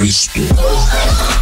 Cristo.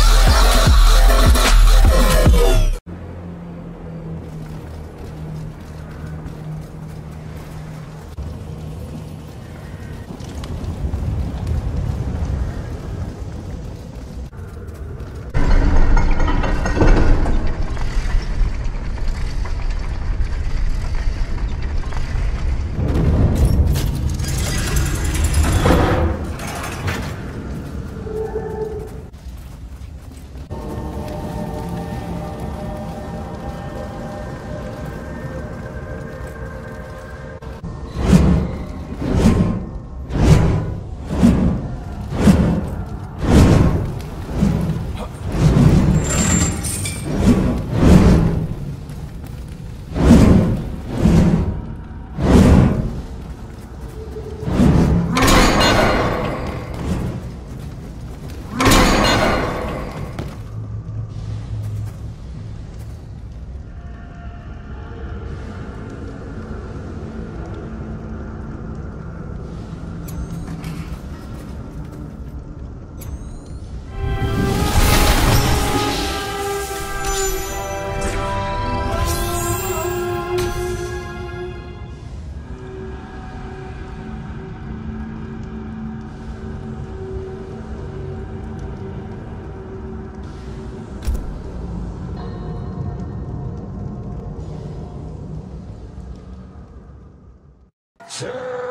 Sir!